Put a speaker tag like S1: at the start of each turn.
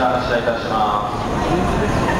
S1: 車発車いたします。